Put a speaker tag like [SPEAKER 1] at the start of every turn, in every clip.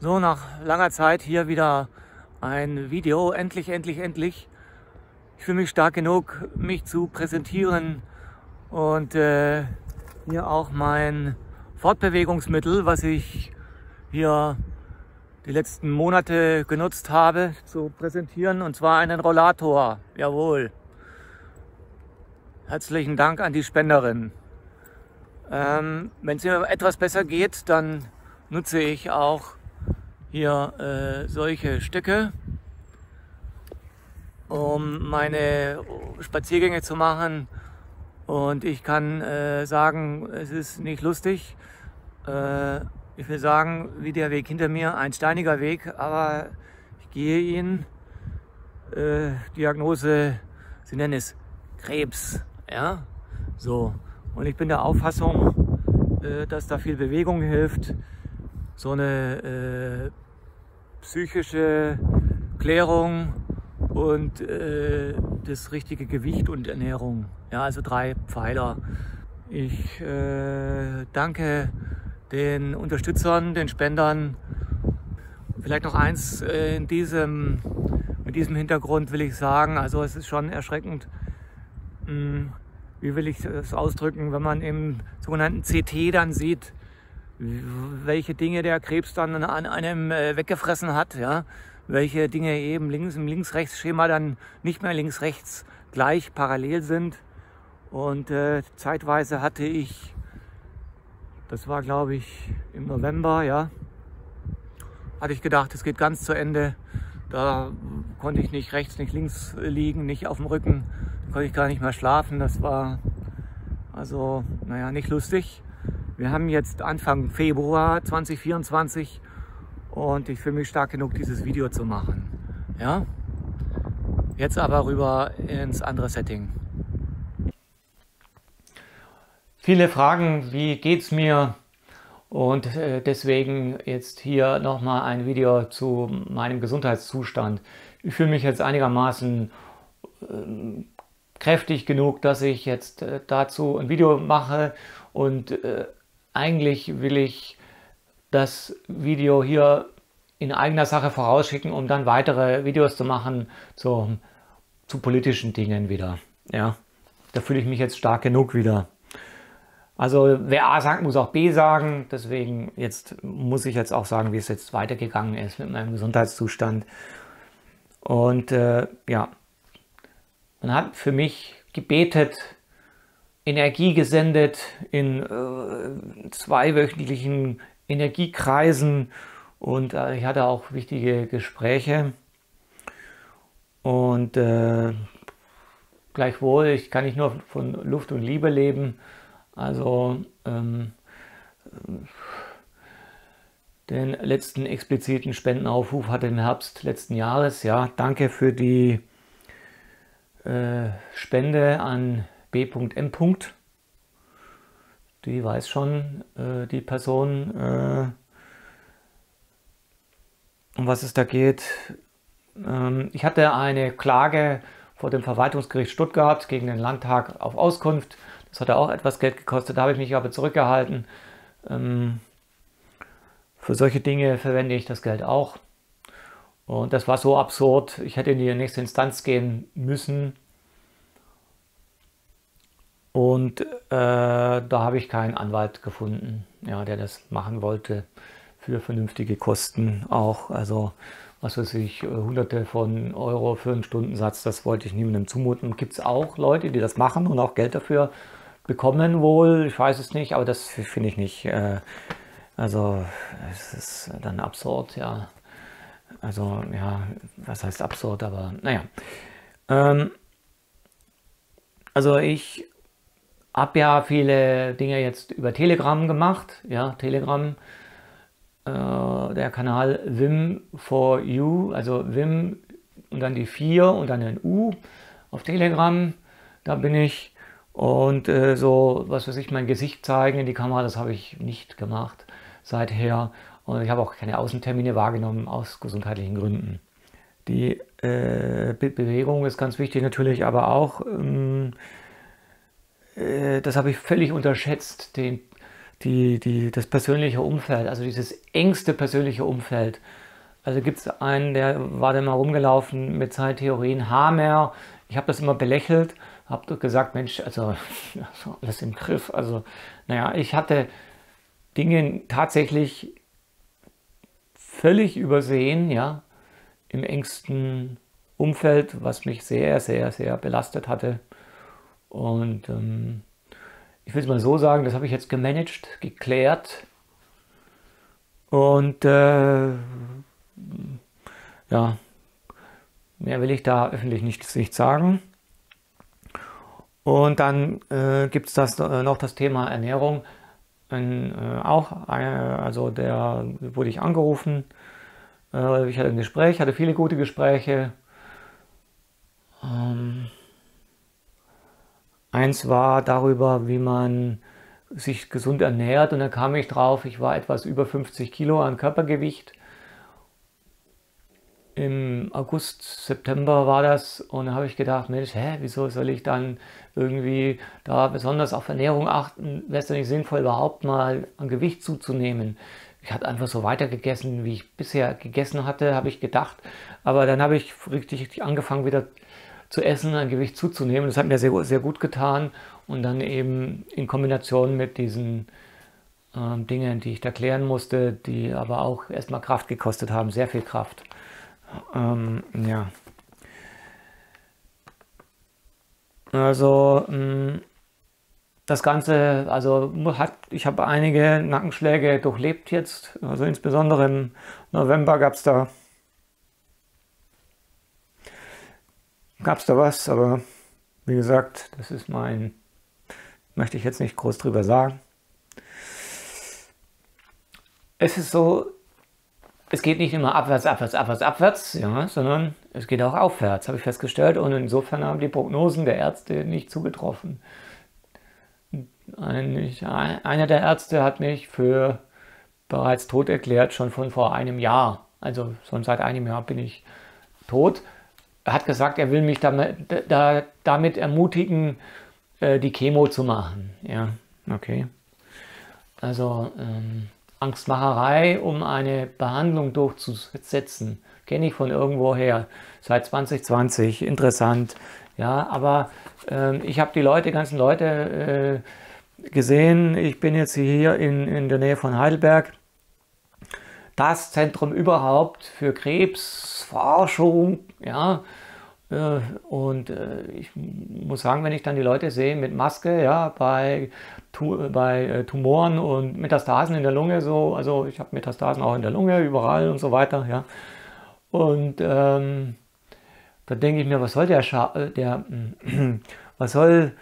[SPEAKER 1] So, nach langer Zeit hier wieder ein Video. Endlich, endlich, endlich. Ich fühle mich stark genug, mich zu präsentieren und äh, hier auch mein Fortbewegungsmittel, was ich hier die letzten Monate genutzt habe, zu präsentieren. Und zwar einen Rollator. Jawohl. Herzlichen Dank an die Spenderin. Ähm, Wenn es mir etwas besser geht, dann nutze ich auch hier äh, solche Stücke, um meine Spaziergänge zu machen. Und ich kann äh, sagen, es ist nicht lustig. Äh, ich will sagen, wie der Weg hinter mir, ein steiniger Weg, aber ich gehe ihn. Äh, Diagnose, Sie nennen es Krebs. Ja, so. Und ich bin der Auffassung, äh, dass da viel Bewegung hilft so eine äh, psychische Klärung und äh, das richtige Gewicht und Ernährung. Ja, also drei Pfeiler. Ich äh, danke den Unterstützern, den Spendern. Vielleicht noch eins äh, in diesem, mit diesem Hintergrund will ich sagen, also es ist schon erschreckend, mh, hm, wie will ich es ausdrücken, wenn man im sogenannten CT dann sieht, welche Dinge der Krebs dann an einem äh, weggefressen hat, ja, welche Dinge eben links im Links-Rechts-Schema dann nicht mehr links-rechts gleich parallel sind. Und äh, zeitweise hatte ich, das war glaube ich im November, ja, hatte ich gedacht, es geht ganz zu Ende. Da konnte ich nicht rechts, nicht links liegen, nicht auf dem Rücken, da konnte ich gar nicht mehr schlafen. Das war also, naja, nicht lustig. Wir haben jetzt Anfang Februar 2024 und ich fühle mich stark genug, dieses Video zu machen. Ja? Jetzt aber rüber ins andere Setting. Viele fragen, wie geht's mir? Und äh, deswegen jetzt hier nochmal ein Video zu meinem Gesundheitszustand. Ich fühle mich jetzt einigermaßen äh, kräftig genug, dass ich jetzt äh, dazu ein Video mache und eigentlich will ich das Video hier in eigener Sache vorausschicken, um dann weitere Videos zu machen zu, zu politischen Dingen wieder. Ja, da fühle ich mich jetzt stark genug wieder. Also wer A sagt, muss auch B sagen. Deswegen jetzt muss ich jetzt auch sagen, wie es jetzt weitergegangen ist mit meinem Gesundheitszustand. Und äh, ja, man hat für mich gebetet, Energie gesendet in äh, zweiwöchentlichen Energiekreisen und äh, ich hatte auch wichtige Gespräche. Und äh, gleichwohl, ich kann nicht nur von Luft und Liebe leben. Also ähm, den letzten expliziten Spendenaufruf hatte im Herbst letzten Jahres. Ja, danke für die äh, Spende an B.M. Die weiß schon, äh, die Person, äh, um was es da geht. Ähm, ich hatte eine Klage vor dem Verwaltungsgericht Stuttgart gegen den Landtag auf Auskunft. Das hat auch etwas Geld gekostet, da habe ich mich aber zurückgehalten. Ähm, für solche Dinge verwende ich das Geld auch. Und das war so absurd. Ich hätte in die nächste Instanz gehen müssen und äh, da habe ich keinen Anwalt gefunden, ja, der das machen wollte für vernünftige Kosten auch. Also was weiß ich, hunderte von Euro für einen Stundensatz, das wollte ich niemandem zumuten. Gibt es auch Leute, die das machen und auch Geld dafür bekommen wohl, ich weiß es nicht, aber das finde ich nicht. Äh, also es ist dann absurd, ja. Also ja, was heißt absurd, aber naja. Ähm, also ich habe ja viele Dinge jetzt über Telegram gemacht. Ja, Telegram, äh, der Kanal Wim for You, also Wim und dann die 4 und dann ein U auf Telegram. Da bin ich. Und äh, so, was weiß ich, mein Gesicht zeigen in die Kamera, das habe ich nicht gemacht seither. Und ich habe auch keine Außentermine wahrgenommen aus gesundheitlichen Gründen. Die äh, Bewegung ist ganz wichtig natürlich, aber auch ähm, äh, das habe ich völlig unterschätzt, den die, die, das persönliche Umfeld, also dieses engste persönliche Umfeld. Also gibt es einen, der war da mal rumgelaufen mit seinen Theorien, Hamer. Ich habe das immer belächelt, habe gesagt, Mensch, also alles im Griff. Also, naja, ich hatte Dinge tatsächlich völlig übersehen, ja, im engsten Umfeld, was mich sehr, sehr, sehr belastet hatte. Und ähm, ich will es mal so sagen, das habe ich jetzt gemanagt, geklärt. Und äh, ja, mehr will ich da öffentlich nicht, nicht sagen. Und dann äh, gibt es das, äh, noch das Thema Ernährung. Ein, äh, auch, äh, also der wurde ich angerufen. Äh, ich hatte ein Gespräch, hatte viele gute Gespräche. Eins war darüber, wie man sich gesund ernährt und da kam ich drauf, ich war etwas über 50 Kilo an Körpergewicht. Im August, September war das und da habe ich gedacht, Mensch, hä, wieso soll ich dann irgendwie da besonders auf Ernährung achten? Wäre es denn nicht sinnvoll, überhaupt mal an Gewicht zuzunehmen? Ich hatte einfach so weitergegessen, wie ich bisher gegessen hatte, habe ich gedacht. Aber dann habe ich richtig angefangen, wieder zu essen, ein Gewicht zuzunehmen. Das hat mir sehr, sehr gut getan und dann eben in Kombination mit diesen äh, Dingen, die ich da klären musste, die aber auch erstmal Kraft gekostet haben, sehr viel Kraft. Ähm, ja. Also mh, das Ganze, also hat, ich habe einige Nackenschläge durchlebt jetzt, also insbesondere im November gab es da gab es da was, aber wie gesagt, das ist mein, möchte ich jetzt nicht groß drüber sagen. Es ist so, es geht nicht immer abwärts, abwärts, abwärts, abwärts, ja, sondern es geht auch aufwärts, habe ich festgestellt. Und insofern haben die Prognosen der Ärzte nicht zugetroffen. Ein, einer der Ärzte hat mich für bereits tot erklärt, schon von vor einem Jahr. Also schon seit einem Jahr bin ich tot. Er hat gesagt, er will mich damit, da, damit ermutigen, äh, die Chemo zu machen. Ja, okay. Also ähm, Angstmacherei, um eine Behandlung durchzusetzen, kenne ich von irgendwoher seit 2020. Interessant. Ja, aber äh, ich habe die Leute, ganzen Leute äh, gesehen. Ich bin jetzt hier in, in der Nähe von Heidelberg. Das Zentrum überhaupt für Krebsforschung, ja, äh, und äh, ich muss sagen, wenn ich dann die Leute sehe mit Maske, ja, bei, bei äh, Tumoren und Metastasen in der Lunge, so, also ich habe Metastasen auch in der Lunge, überall und so weiter, ja. Und ähm, da denke ich mir, was soll der, Scha der was soll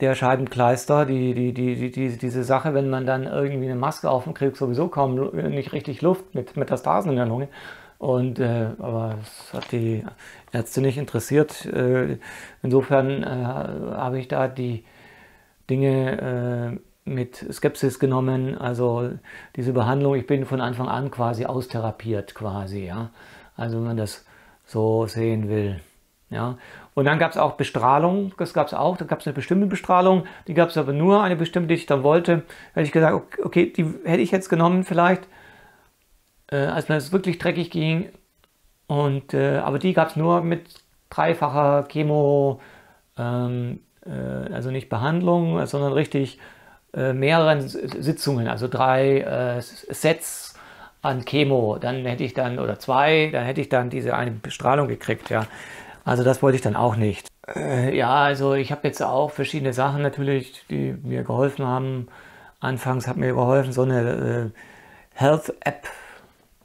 [SPEAKER 1] der Scheibenkleister, die, die, die, die, diese Sache, wenn man dann irgendwie eine Maske auf dem kriegt, sowieso kaum nicht richtig Luft mit Metastasen in der Lunge. Und, äh, aber es hat die Ärzte nicht interessiert. Äh, insofern äh, habe ich da die Dinge äh, mit Skepsis genommen. Also diese Behandlung, ich bin von Anfang an quasi austherapiert quasi, ja. Also wenn man das so sehen will. Ja. Und dann gab es auch Bestrahlung, das gab es auch, da gab es eine bestimmte Bestrahlung, die gab es aber nur eine bestimmte, die ich dann wollte. Hätte ich gesagt, okay, die hätte ich jetzt genommen vielleicht äh, als mir es wirklich dreckig ging. Und, äh, aber die gab es nur mit dreifacher Chemo, ähm, äh, also nicht Behandlung, sondern richtig äh, mehreren Sitzungen, also drei äh, Sets an Chemo. Dann hätte ich dann, oder zwei, dann hätte ich dann diese eine Bestrahlung gekriegt, ja. Also das wollte ich dann auch nicht. Äh, ja, also ich habe jetzt auch verschiedene Sachen natürlich, die mir geholfen haben. Anfangs hat mir geholfen so eine Health-App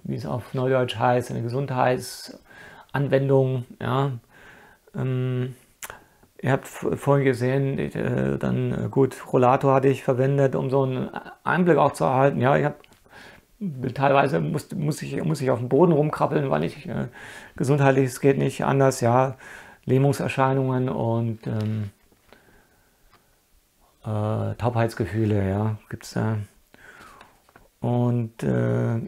[SPEAKER 1] wie es auf Neudeutsch heißt, eine Gesundheitsanwendung. Ja. Ähm, ihr habt vorhin gesehen, äh, dann äh, gut, Rollator hatte ich verwendet, um so einen Einblick auch zu erhalten. Ja, ich habe teilweise muss, muss, ich, muss ich auf dem Boden rumkrabbeln, weil ich äh, gesundheitlich, es geht nicht anders, ja, Lähmungserscheinungen und ähm, äh, Taubheitsgefühle, ja, gibt es da. Und äh,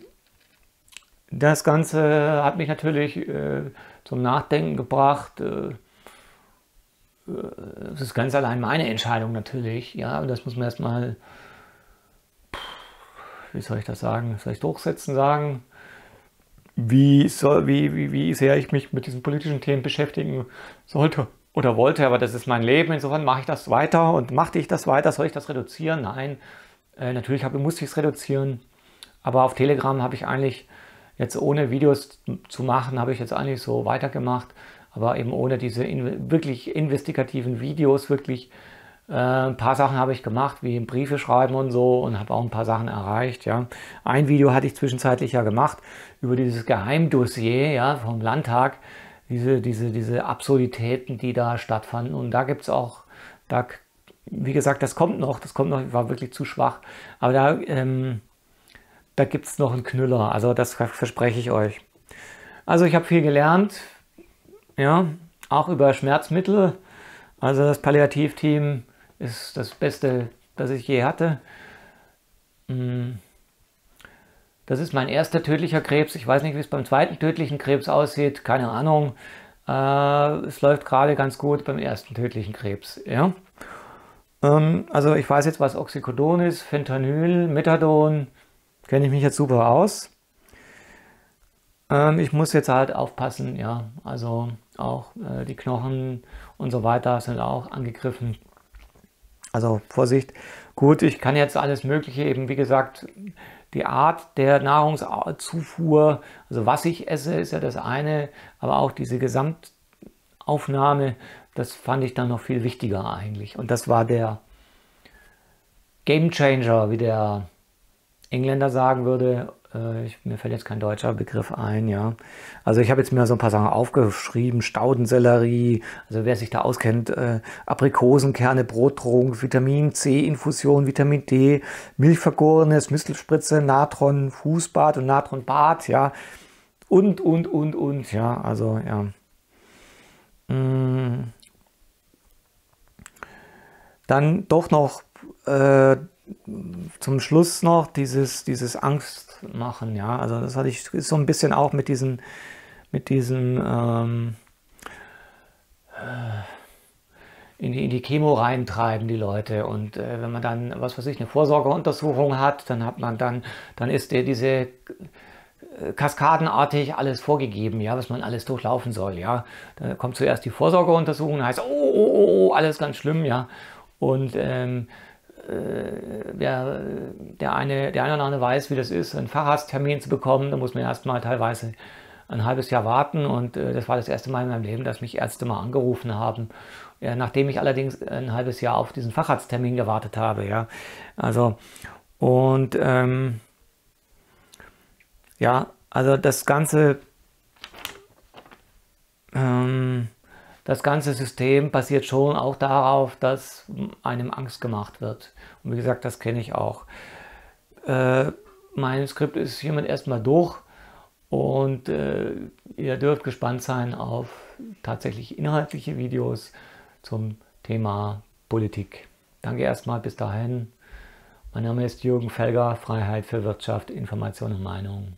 [SPEAKER 1] das Ganze hat mich natürlich äh, zum Nachdenken gebracht. Äh, das ist ganz allein meine Entscheidung natürlich, ja, das muss man erstmal wie soll ich das sagen, soll ich durchsetzen sagen, wie, soll, wie, wie, wie sehr ich mich mit diesen politischen Themen beschäftigen sollte oder wollte, aber das ist mein Leben, insofern mache ich das weiter und machte ich das weiter, soll ich das reduzieren? Nein, äh, natürlich habe, musste ich es reduzieren, aber auf Telegram habe ich eigentlich jetzt ohne Videos zu machen, habe ich jetzt eigentlich so weitergemacht, aber eben ohne diese in, wirklich investigativen Videos, wirklich äh, ein paar Sachen habe ich gemacht, wie Briefe schreiben und so und habe auch ein paar Sachen erreicht. Ja. Ein Video hatte ich zwischenzeitlich ja gemacht über dieses Geheimdossier ja, vom Landtag, diese, diese, diese Absurditäten, die da stattfanden. Und da gibt es auch, da, wie gesagt, das kommt noch, das kommt noch, ich war wirklich zu schwach. Aber da, ähm, da gibt es noch einen Knüller, also das verspreche ich euch. Also ich habe viel gelernt, ja, auch über Schmerzmittel. Also das Palliativteam ist das Beste, das ich je hatte. Hm. Das ist mein erster tödlicher Krebs. Ich weiß nicht, wie es beim zweiten tödlichen Krebs aussieht. Keine Ahnung. Äh, es läuft gerade ganz gut beim ersten tödlichen Krebs. Ja? Ähm, also ich weiß jetzt, was Oxycodon ist, Fentanyl, Methadon. Kenne ich mich jetzt super aus. Ähm, ich muss jetzt halt aufpassen, ja. Also auch äh, die Knochen und so weiter sind auch angegriffen. Also Vorsicht. Gut, ich kann jetzt alles Mögliche eben, wie gesagt, die Art der Nahrungszufuhr, also was ich esse, ist ja das eine, aber auch diese Gesamtaufnahme, das fand ich dann noch viel wichtiger eigentlich. Und das war der Game Changer, wie der Engländer sagen würde, äh, ich, mir fällt jetzt kein deutscher Begriff ein, ja. Also ich habe jetzt mir so ein paar Sachen aufgeschrieben, Staudensellerie, also wer sich da auskennt, äh, Aprikosenkerne, Brottrunk, Vitamin C, Infusion, Vitamin D, Milchvergorenes, Müsselspritze, Natron, Fußbad und Natronbad, ja. Und, und, und, und, ja, also, ja. Mm. Dann doch noch äh, zum Schluss noch dieses, dieses Angst machen, ja. Also das hatte ich so ein bisschen auch mit diesen, mit diesen ähm, äh, in, die, in die Chemo reintreiben, die Leute. Und äh, wenn man dann, was weiß ich, eine Vorsorgeuntersuchung hat, dann hat man dann, dann ist der diese äh, kaskadenartig alles vorgegeben, ja, was man alles durchlaufen soll, ja. Da kommt zuerst die Vorsorgeuntersuchung, heißt, oh, oh, oh, oh, alles ganz schlimm, ja. Und ähm, wer, der, eine, der eine oder andere weiß, wie das ist, einen Facharzttermin zu bekommen. Da muss man erstmal teilweise ein halbes Jahr warten. Und äh, das war das erste Mal in meinem Leben, dass mich Ärzte mal angerufen haben. Ja, nachdem ich allerdings ein halbes Jahr auf diesen Facharzttermin gewartet habe. Ja, also und ähm, ja, also das ganze ähm, das ganze System basiert schon auch darauf, dass einem Angst gemacht wird. Und wie gesagt, das kenne ich auch. Äh, mein Skript ist hiermit erstmal durch und äh, ihr dürft gespannt sein auf tatsächlich inhaltliche Videos zum Thema Politik. Danke erstmal, bis dahin. Mein Name ist Jürgen Felger, Freiheit für Wirtschaft, Information und Meinung.